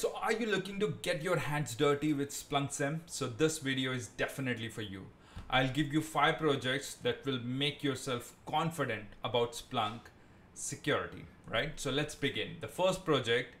so are you looking to get your hands dirty with Splunk SIEM? So this video is definitely for you. I'll give you five projects that will make yourself confident about Splunk security, right? So let's begin. The first project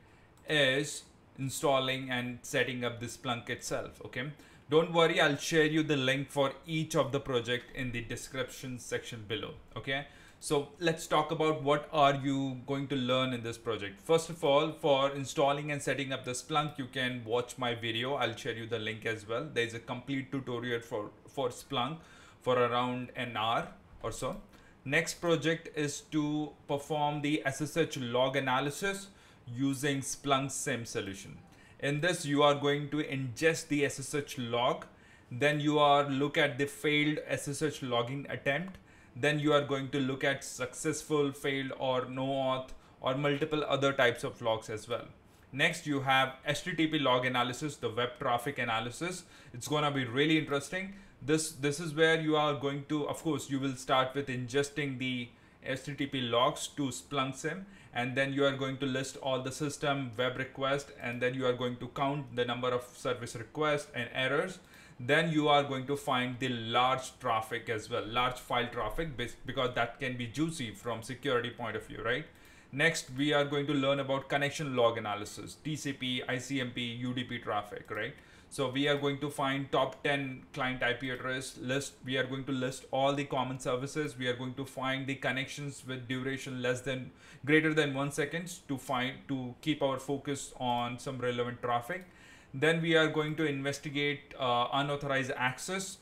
is installing and setting up the Splunk itself, okay? Don't worry, I'll share you the link for each of the project in the description section below, okay? So let's talk about what are you going to learn in this project. First of all, for installing and setting up the Splunk, you can watch my video. I'll share you the link as well. There's a complete tutorial for, for Splunk for around an hour or so. Next project is to perform the SSH log analysis using Splunk SIEM solution. In this, you are going to ingest the SSH log. Then you are look at the failed SSH logging attempt then you are going to look at successful, failed or no auth or multiple other types of logs as well. Next, you have HTTP log analysis, the web traffic analysis. It's going to be really interesting. This, this is where you are going to, of course, you will start with ingesting the HTTP logs to Splunk SIEM and then you are going to list all the system web requests and then you are going to count the number of service requests and errors. Then you are going to find the large traffic as well large file traffic because that can be juicy from security point of view right next we are going to learn about connection log analysis tcp icmp udp traffic right? So we are going to find top 10 client ip address list. We are going to list all the common services. We are going to find the connections with duration less than greater than one seconds to find to keep our focus on some relevant traffic. Then we are going to investigate uh, unauthorized access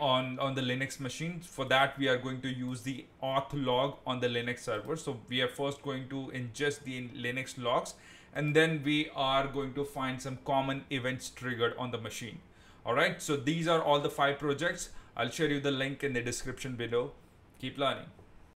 on, on the Linux machine. For that, we are going to use the auth log on the Linux server. So we are first going to ingest the Linux logs, and then we are going to find some common events triggered on the machine. All right, so these are all the five projects. I'll share you the link in the description below. Keep learning.